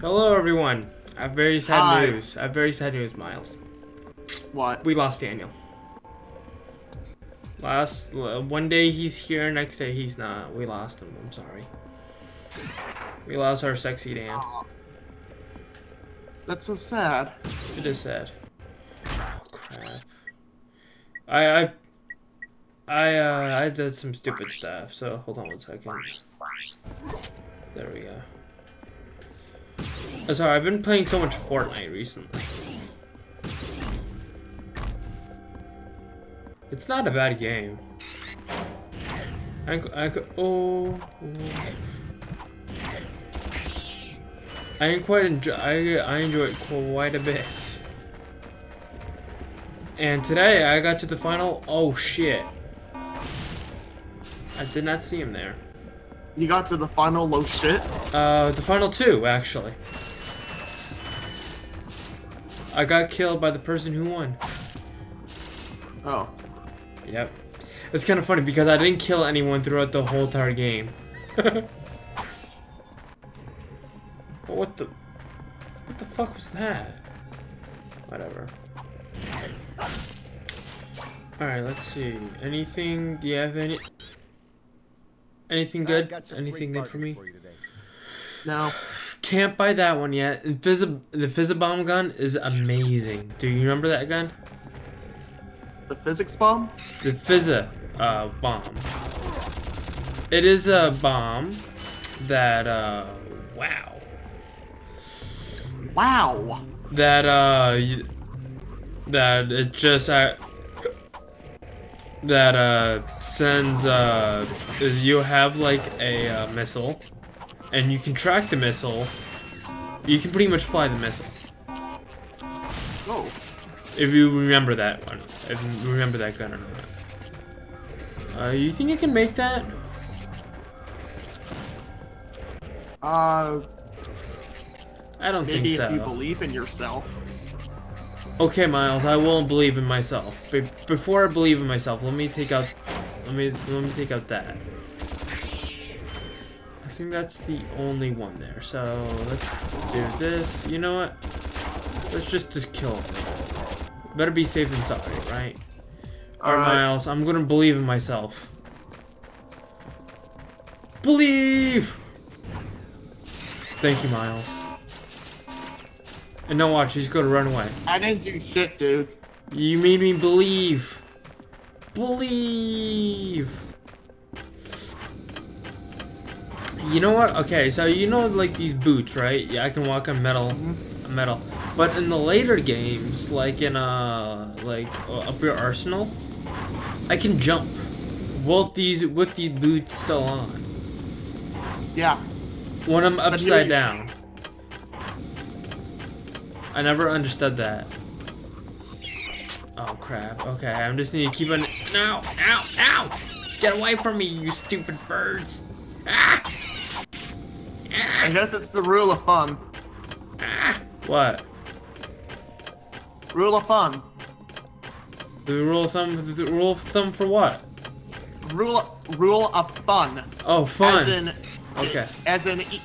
Hello, everyone. I have very sad Hi. news. I have very sad news, Miles. What? We lost Daniel. Last uh, one day he's here, next day he's not. We lost him. I'm sorry. We lost our sexy Dan. Aw. That's so sad. It is sad. Oh crap. I I I uh I did some stupid stuff. So hold on one second. There we go. Uh, sorry, I've been playing so much Fortnite recently. It's not a bad game. I, I, c- oh, I quite enjoy. I I enjoy it quite a bit. And today I got to the final. Oh shit! I did not see him there. You got to the final low shit. Uh, the final two actually. I got killed by the person who won. Oh. Yep. It's kind of funny because I didn't kill anyone throughout the whole entire game. what the... What the fuck was that? Whatever. Alright, let's see. Anything... Do you have any... Anything good? I've got some Anything good for me? For. No. Can't buy that one yet. Invisi the Visibomb gun is amazing. Do you remember that gun? The physics bomb? The Fizza uh, bomb. It is a bomb that, uh, wow. Wow. That, uh, y- that it just, uh, that, uh, sends, uh, you have like a uh, missile, and you can track the missile. You can pretty much fly the missile. Oh. If you remember that one. If you remember that gun or not. Uh, you think you can make that? Uh, I don't think so. maybe if you believe in yourself. Okay, Miles, I won't believe in myself. Be before I believe in myself, let me take out. Let me let me take out that. I think that's the only one there. So let's do this. You know what? Let's just just kill him. Better be safe than sorry, right? Alright, Alright. Miles, I'm gonna believe in myself. Believe! Thank you, Miles. And now watch, he's gonna run away. I didn't do shit, dude. You made me believe. Believe. You know what? Okay, so you know like these boots, right? Yeah, I can walk on metal, metal. But in the later games, like in uh, like uh, up your arsenal, I can jump. Both these with the boots still on. Yeah. When I'm upside down. I never understood that. Oh crap. Okay, I'm just need to keep on. No! Ow! Ow! Get away from me, you stupid birds! Ah! I guess it's the rule of fun. Ah! What? Rule of fun. The rule of thumb. The rule of thumb for what? Rule rule of fun. Oh, fun. As in, Okay. as in, e-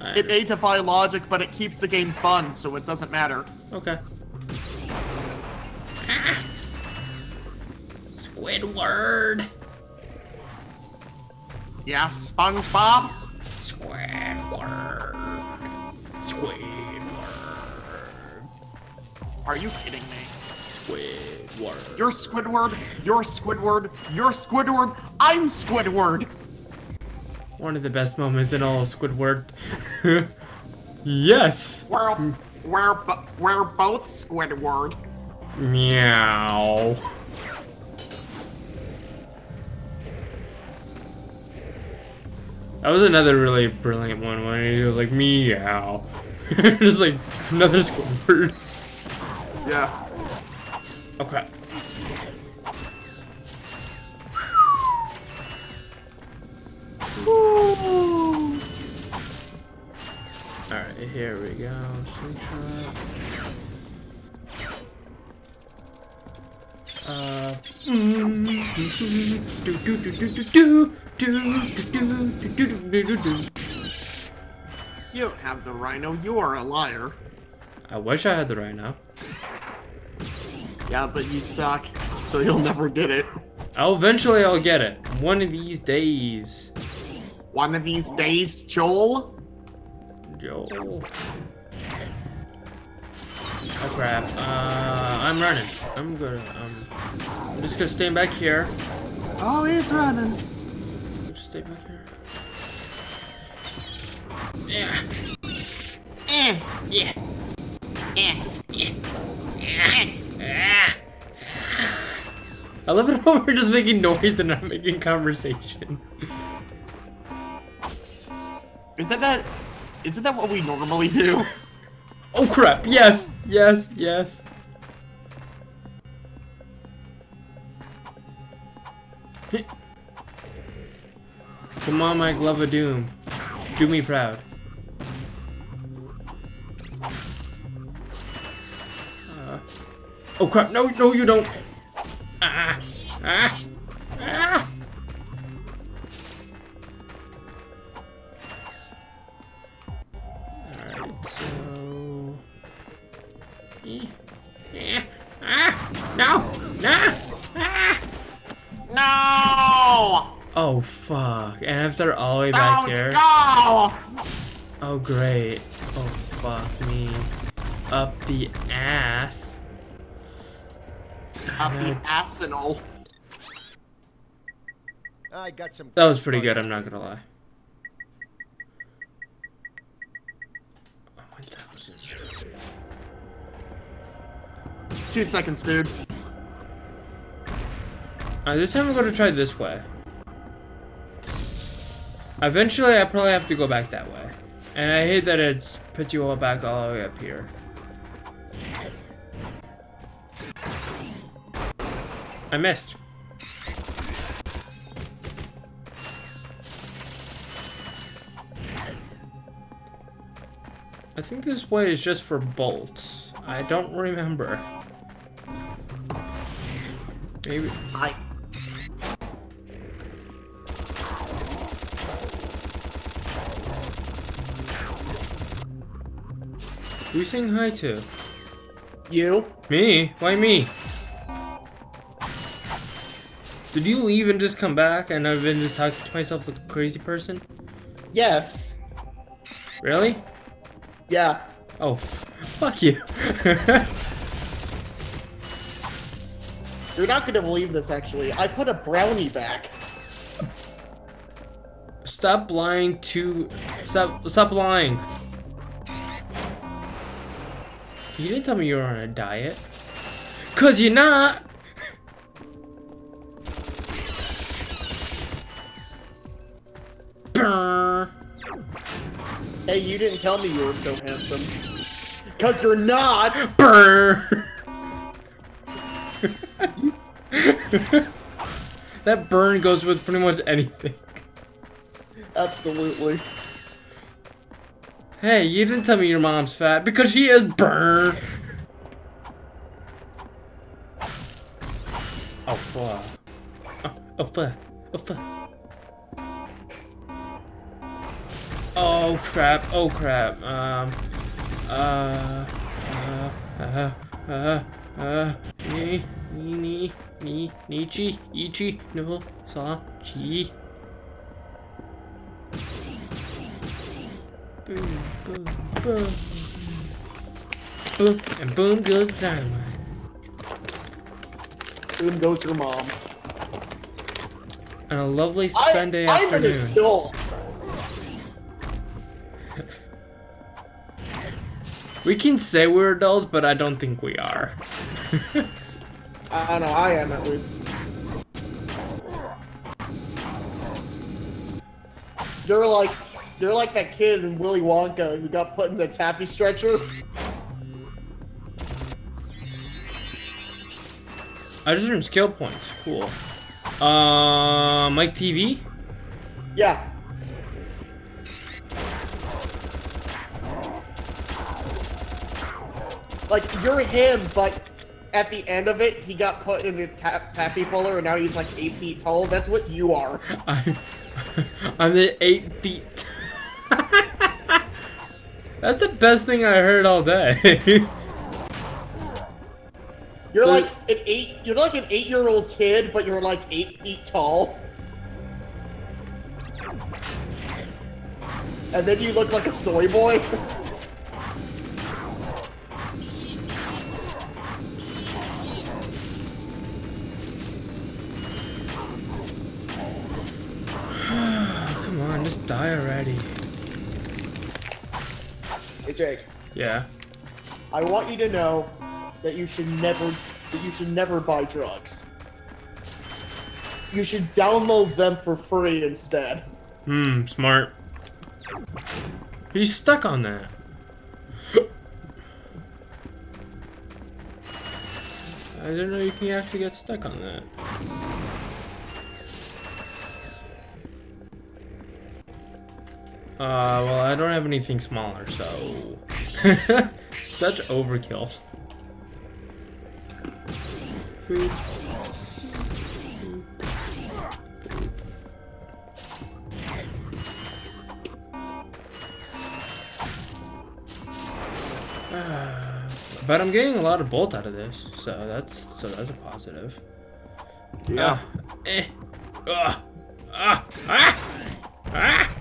I- it may defy logic, but it keeps the game fun, so it doesn't matter. Okay. Ah! Squidward. Yeah, SpongeBob. Squidward. Squidward. Are you kidding me? Squidward. You're Squidward. You're Squidward. You're Squidward. I'm Squidward. One of the best moments in all of Squidward. yes. We're we're we're both Squidward. Meow. That was another really brilliant one when he was like, meow. Just like another Squidward. Yeah. Okay. Alright, here we go. Uh, mm -hmm. do, do, do, do, do, do do, do, do, do, do, do. You don't have the rhino. You are a liar. I wish I had the rhino. Yeah, but you suck, so you'll never get it. I'll eventually I'll get it. One of these days. One of these days, Joel. Joel. Oh crap. Uh, I'm running. I'm gonna. Um, I'm just gonna stay back here. Oh, he's running. Just stay back here. Yeah. Eh. Yeah. Eh. Ah. I love it when we're just making noise and not making conversation. Isn't that? Isn't that what we normally do? Oh crap! Yes! Yes! Yes! Come on, my glove of doom. Do me proud. Uh, oh crap! No! No, you don't! Ah! Ah! Fuck. And I've started all the way back Don't here. go! Oh great. Oh fuck me. Up the ass. Up the No. arsenal. I got some. That was pretty good, I'm not gonna lie. 1,000. Two seconds, dude. Alright, this time we're gonna try this way. Eventually, I probably have to go back that way. And I hate that it puts you all back all the way up here. I missed. I think this way is just for bolts. I don't remember. Maybe. I. you saying hi to? You? Me? Why me? Did you leave and just come back and I've been just talking to myself like a crazy person? Yes. Really? Yeah. Oh, f fuck you. You're not gonna believe this, actually. I put a brownie back. stop lying to... Stop, stop lying. You didn't tell me you were on a diet. Cause you're not! Hey, you didn't tell me you were so handsome. Cause you're not! That burn goes with pretty much anything. Absolutely. Hey, you didn't tell me your mom's fat because she is burn. Oh fuck. Oh, oh fuck. Oh fuck. Oh crap. Oh crap. Um. Uh. Uh. Uh. Uh. Uh. Ni. Ni. Ni. Ni. Nichi. Ichi. No. Sa. Chi. Boom. Boom. Boom. Boom. And boom goes the dynamite. Boom goes your mom. On a lovely I- Sunday I'm an afternoon. adult. We can say we're adults, but I don't think we are. I don't know, I am at least. You're like, you're like that kid in Willy Wonka who got put in the tappy stretcher. I just earned skill points. Cool. Uh, Mike Teavee? Yeah. Like, you're him, but at the end of it, he got put in the ta- taffy puller and now he's like eight feet tall. That's what you are. I'm, I'm the eight feet. That's the best thing I heard all day. You're like an eight. You're like an eight-year-old kid, but you're like eight feet tall. And then you look like a soy boy. Come on, just die already. Jake, Yeah. I want you to know that you should never, that you should never buy drugs. You should download them for free instead. Hmm, smart. He's stuck on that. I didn't know you can actually get stuck on that. Uh, well, I don't have anything smaller, so... Such overkill. Boop. But I'm getting a lot of bolt out of this, so that's so that's a positive. Yeah. Ah, eh. Ah. Ah. Ah. Ah.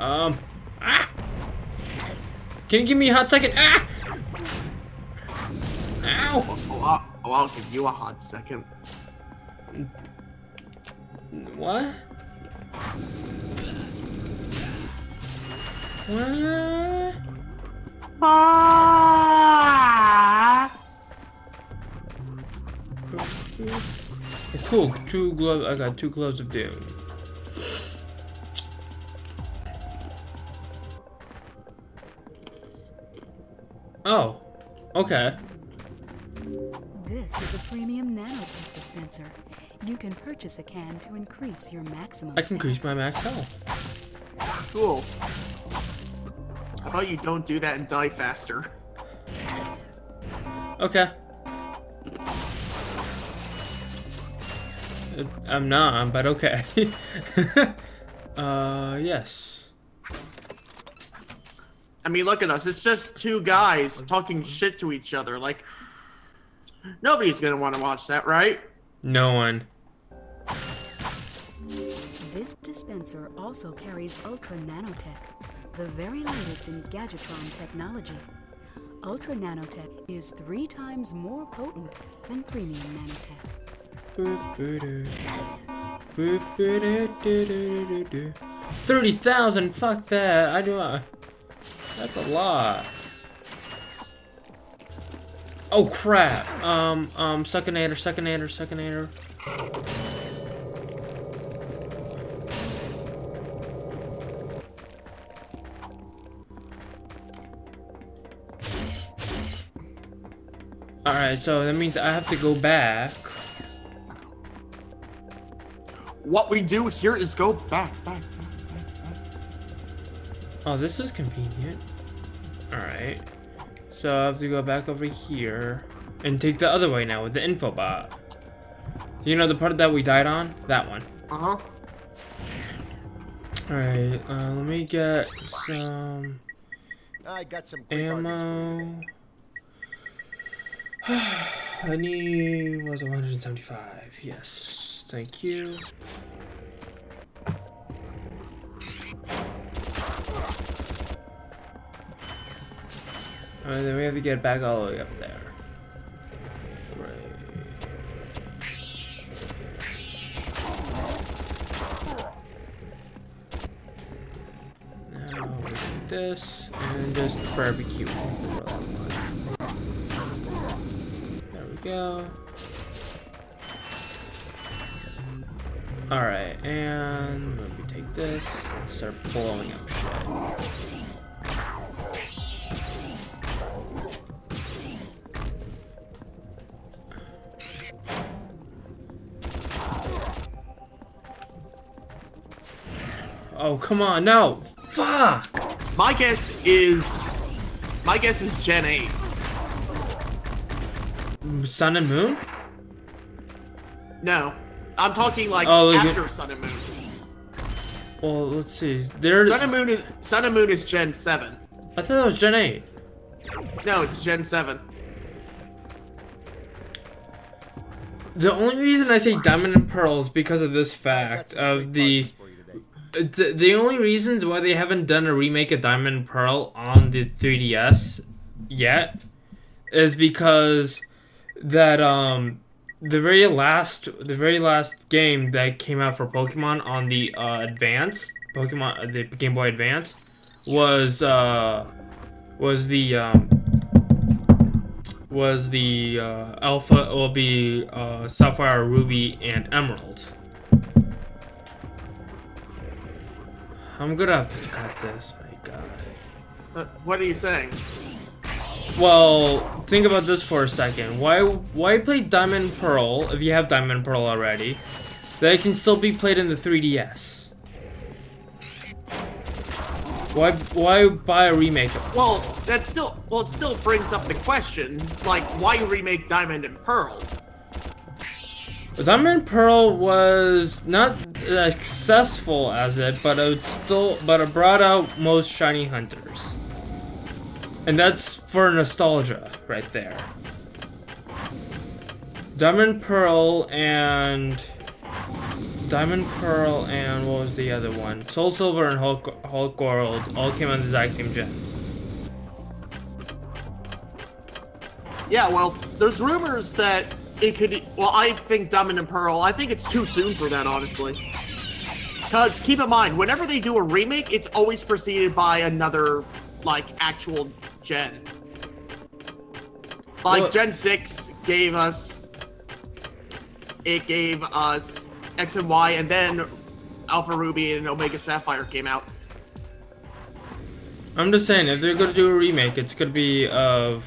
Um. Ah. Can you give me a hot second? Ah. Ow. Oh, I'll, oh, I'll give you a hot second. What? What? Ah! Cool. Two gloves. I got two gloves of doom. Oh. Okay. This is a premium nanotech dispenser. You can purchase a can to increase your maximum. I can increase my max health. Cool. How about you don't do that and die faster? Okay. Uh, I'm not, but okay. uh, yes. I mean, look at us. It's just two guys talking shit to each other. Like, nobody's gonna want to watch that, right? No one. This dispenser also carries Ultra Nanotech, the very latest in Gadgetron technology. Ultra Nanotech is three times more potent than Premium Nanotech. Boop, boo-doo. Boop, boo-doo-doo-doo-doo-doo. 30,000? Fuck that. I do not. That's a lot. Oh crap. Um, um, Suckinator, Suckinator, Suckinator. Alright, so that means I have to go back. What we do here is go back, back, back, back, back. Oh, this is convenient. Alright. So I have to go back over here and take the other way now with the infobot. You know the part that we died on? That one. Uh huh. Alright, uh, let me get some I got some quick arguments for you. ammo. I need was 175. Yes, thank you. Alright, then we have to get back all the way up there. Right. Now we do this and just barbecue for long while. There we go. Alright, and let me take this start blowing up shit. Oh, come on, no! Fuck! My guess is, my guess is Gen 8. Sun and Moon? No, I'm talking like Oh, after Sun and Moon. Well, let's see. There, Sun and Moon is Sun and Moon is Gen 7. I thought that was Gen 8. No, it's Gen 7. The only reason I say Diamond and Pearl is because of this fact of the bargains for you today. The, the only reasons why they haven't done a remake of Diamond Pearl on the 3DS yet is because that um the very last the very last game that came out for Pokemon on the uh, Advance Pokemon uh, the Game Boy Advance was uh was the um was the uh, Alpha will be uh, Sapphire, Ruby, and Emerald. I'm gonna have to cut this. My God. Uh, what are you saying? Well, think about this for a second. Why why play Diamond Pearl if you have Diamond Pearl already? That it can still be played in the 3DS. Why why buy a remake of it? Well, that still well, it still brings up the question, like, why remake Diamond and Pearl? Diamond Pearl was not as successful as it, but it still but it brought out most shiny hunters. And that's for nostalgia right there. Diamond Pearl and Diamond Pearl and what was the other one? Soul Silver and Hulk, Hulk World all came on the exact same gen. Yeah, well, there's rumors that it could. Well, I think Diamond and Pearl. I think it's too soon for that, honestly. Because keep in mind, whenever they do a remake, it's always preceded by another, like, actual gen. Like Well- Gen Six gave us. It gave us X and Y, and then Alpha Ruby and Omega Sapphire came out. I'm just saying, if they're gonna do a remake, it's gonna be of,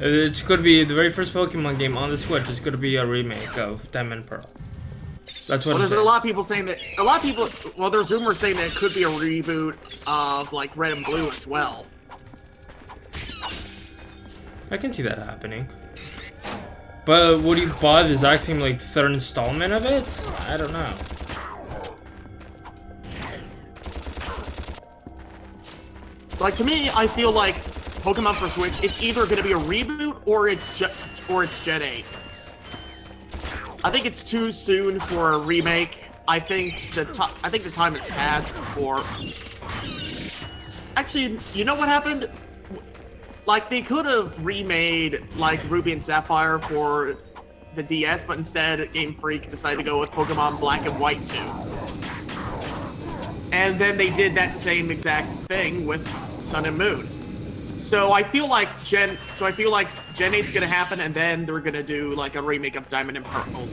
it's gonna be the very first Pokemon game on the Switch. is gonna be a remake of Diamond and Pearl. That's what Well, there's a lot of people saying that. A lot of people. Well, there's rumors saying that it could be a reboot of like Red and Blue as well. I can see that happening. But would you buy the exact same like third installment of it? I don't know. Like to me, I feel like Pokemon for Switch, it's either going to be a reboot or it's or it's Gen 8. I think it's too soon for a remake. I think the I think the time has passed for. Actually, you know what happened? Like they could have remade like Ruby and Sapphire for the DS, but instead Game Freak decided to go with Pokemon Black and White 2. And then they did that same exact thing with Sun and Moon. So I feel like Gen so I feel like Gen 8's gonna happen and then they're gonna do like a remake of Diamond and Pearl.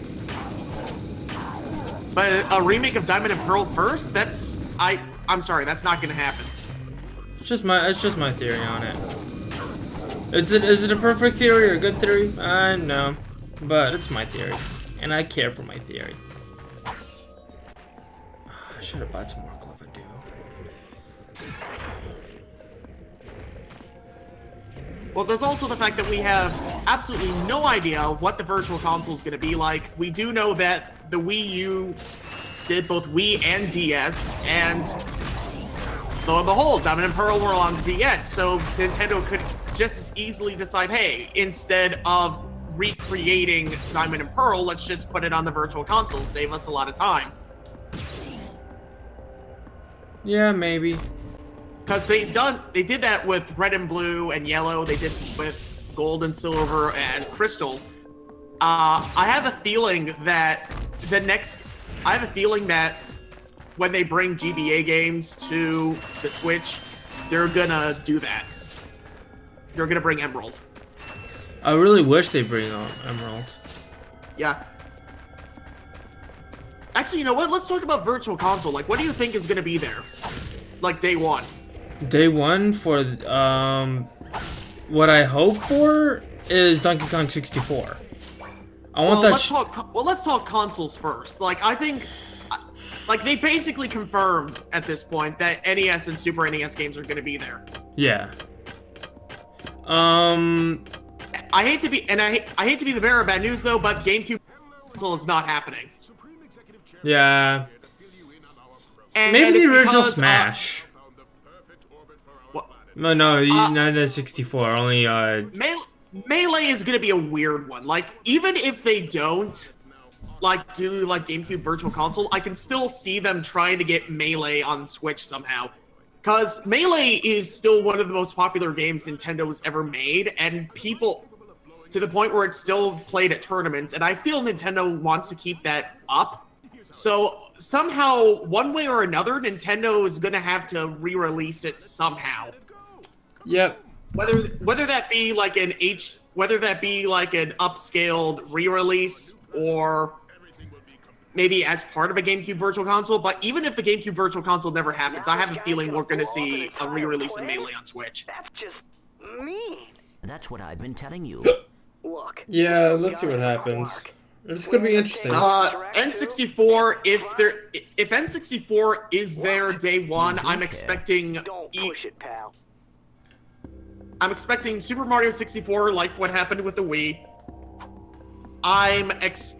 But a remake of Diamond and Pearl first, that's I I'm sorry, that's not gonna happen. It's just my it's just my theory on it. Is it is it a perfect theory or a good theory? Uh, I know, but it's my theory, and I care for my theory. I should have bought some more Glove of Doom. Well, there's also the fact that we have absolutely no idea what the virtual console is going to be like. We do know that the Wii U did both Wii and DS, and lo and behold, Diamond and Pearl were on the DS, so Nintendo could just as easily decide, hey, instead of recreating Diamond and Pearl, let's just put it on the virtual console, save us a lot of time. Yeah, maybe. Because they done they did that with red and blue and yellow. They did with gold and silver and crystal. Uh, I have a feeling that the next, I have a feeling that when they bring GBA games to the Switch, they're gonna do that. They're gonna bring Emerald. I really wish they bring on Emerald. Yeah. Actually, you know what? Let's talk about Virtual Console. Like, what do you think is gonna be there? Like day one. Day one for um, what I hope for is Donkey Kong 64. I want well, that. let's talk. Well, let's talk consoles first. Like, I think, uh, like they basically confirmed at this point that NES and Super NES games are going to be there. yeah. Um. I hate to be, and I hate, I hate to be the bearer of bad news though, but GameCube console is not happening. Yeah. And Maybe the original because, uh, Smash. what- No, no, Uh, not a 64. Only uh, Me- Melee is gonna be a weird one. Like, even if they don't like do like GameCube Virtual Console, I can still see them trying to get Melee on Switch somehow. Cause Melee is still one of the most popular games Nintendo's ever made, and people to the point where it's still played at tournaments, and I feel Nintendo wants to keep that up. So somehow, one way or another, Nintendo is gonna have to re-release it somehow yep. whether whether that be like an H whether that be like an upscaled re-release or maybe as part of a GameCube Virtual Console. But even if the GameCube Virtual Console never happens, I have a feeling we're going to see a re-release of Melee on Switch. That's just mean. That's what I've been telling you. Look. Yeah, let's see what happens. It's gonna be interesting. Uh, N64, if there, if N64 is there day one, I'm expecting, Don't push it, pal. I'm expecting Super Mario 64, like what happened with the Wii. I'm ex.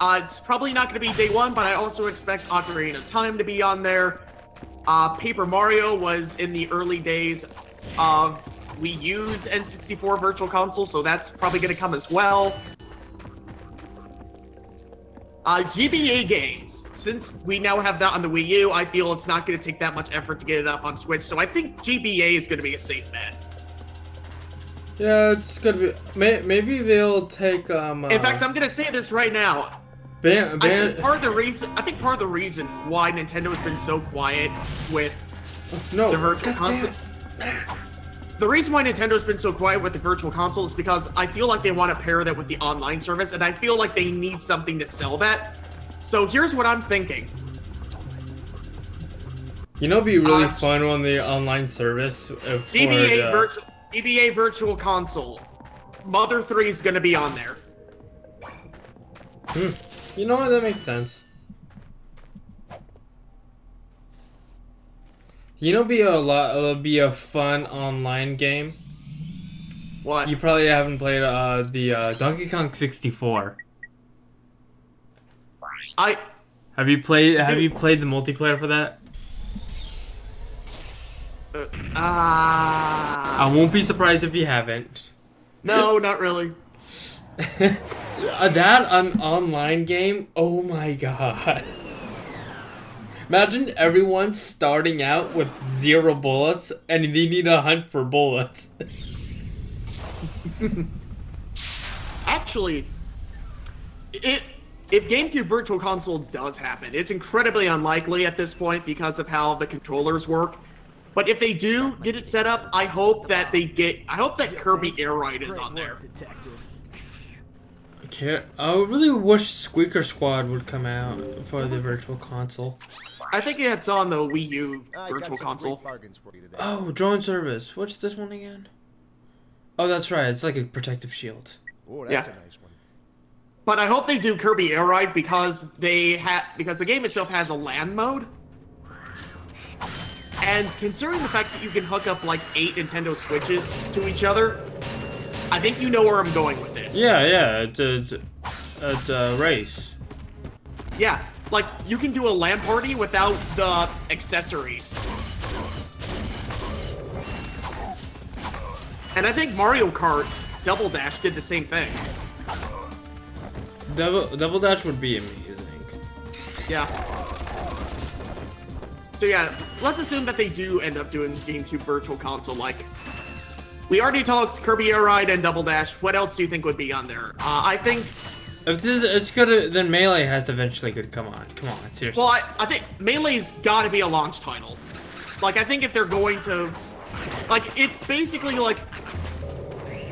Uh, it's probably not going to be day one, but I also expect Ocarina of Time to be on there. Uh, Paper Mario was in the early days of Wii U's N64 Virtual Console, so that's probably going to come as well. Uh, GBA games. Since we now have that on the Wii U, I feel it's not going to take that much effort to get it up on Switch, so I think GBA is going to be a safe bet. Yeah, it's gonna be. May, maybe they'll take um. Uh, In fact, I'm going to say this right now. ban, I think part of the reason I think part of the reason why Nintendo has been so quiet with no. the virtual console. The reason why Nintendo's been so quiet with the virtual console is because I feel like they want to pair that with the online service, and I feel like they need something to sell that. So here's what I'm thinking. You know, it'd be really Uh, fun on the online service. If GBA the- virtual GBA virtual console. Mother 3 is going to be on there. Hmm. You know what? That makes sense. You know, be a lot. It'll be a fun online game. What? You probably haven't played uh, the uh, Donkey Kong 64. I Have you played? Have you played the multiplayer for that? Uh, ah I won't be surprised if you haven't. no, not really. Uh, that an online game? Oh my god. Imagine everyone starting out with zero bullets and they need to hunt for bullets. Actually, it if GameCube Virtual Console does happen, it's incredibly unlikely at this point because of how the controllers work. But if they do get it set up, I hope that they get. I hope that Kirby Air Ride is on there. I can't. I really wish Squeaker Squad would come out for the virtual console. I think it's on the Wii U Virtual Console. great bargains for you today. Oh, drone service. What's this one again? Oh, that's right. It's like a protective shield. Oh, that's Yeah. a nice one. But I hope they do Kirby Air Ride because they have because the game itself has a LAN mode. And considering the fact that you can hook up like eight Nintendo Switches to each other, I think you know where I'm going with this. Yeah, yeah. It's a, it's a, uh, race. Yeah, like you can do a LAN party without the accessories. And I think Mario Kart Double Dash did the same thing. Double Double Dash would be amazing. Yeah. So yeah, let's assume that they do end up doing GameCube Virtual Console. Like, we already talked Kirby Air Ride and Double Dash. What else do you think would be on there? Uh, I think. If this, it's gonna, then Melee has to eventually could come on. Come on, seriously. Well, I, I think Melee's got to be a launch title. Like, I think if they're going to, like, it's basically like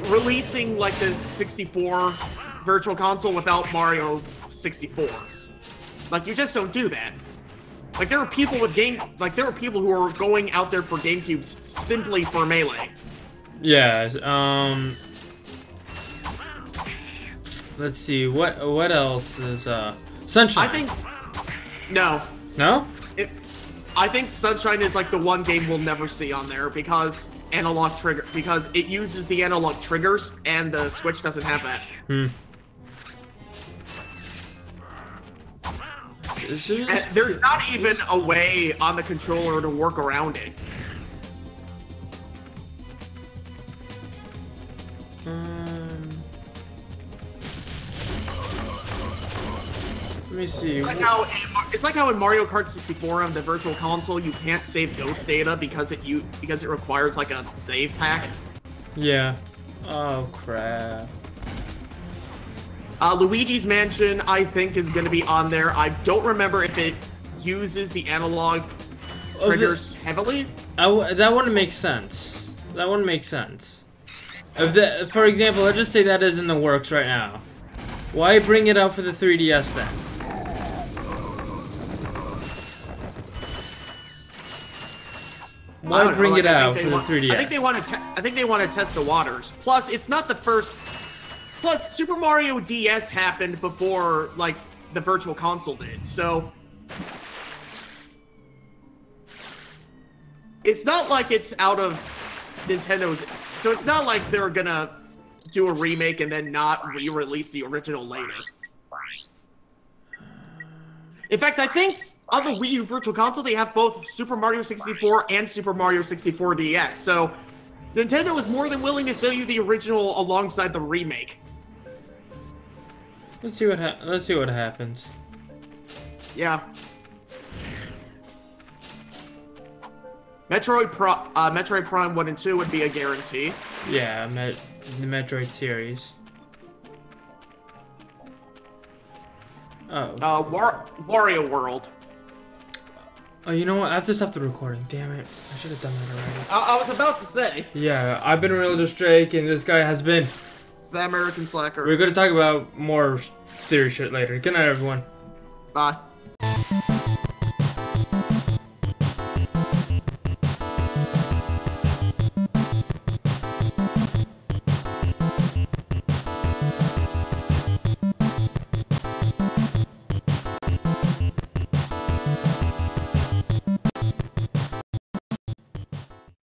releasing like the 64 Virtual Console without Mario 64. Like, you just don't do that. Like, there are people with game, like, there are people who are going out there for GameCubes simply for Melee. Yeah. Um. Let's see. What what else is uh Sunshine? I think, no, no. it, I think Sunshine is like the one game we'll never see on there because analog trigger because it uses the analog triggers and the Switch doesn't have that. Hmm. Just... There's not even a way on the controller to work around it. Um, let me see. It's like, how, it's like how in Mario Kart 64 on the Virtual Console you can't save ghost data because it you because it requires like a save pack. Yeah. Oh crap. Uh, Luigi's Mansion I think is going to be on there. I don't remember if it uses the analog Oh, triggers heavily. I w- that wouldn't make sense. That wouldn't make sense. If the, for example, let's just say that is in the works right now. Why bring it out for the 3DS then? Why don't know, bring like, it out for the 3DS? I think they want to. I think they want to test the waters. Plus, it's not the first. Plus, Super Mario DS happened before like the Virtual Console did, so it's not like it's out of Nintendo's. So it's not like they're gonna do a remake and then not re-release the original later. In fact, I think on the Wii U Virtual Console they have both Super Mario 64 and Super Mario 64 DS. So Nintendo is more than willing to sell you the original alongside the remake. Let's see what ha- let's see what happens. Yeah. Metroid Pro, uh, Metroid Prime 1 and 2 would be a guarantee. Yeah, Met- the Metroid series. Oh. Uh, War- Wario World. Oh, you know what? I have to stop the recording. Damn it! I should have done that already. I, I was about to say, Yeah, I've been real Drake, and this guy has been. The American Slacker. We're gonna talk about more theory shit later. Good night, everyone. Bye.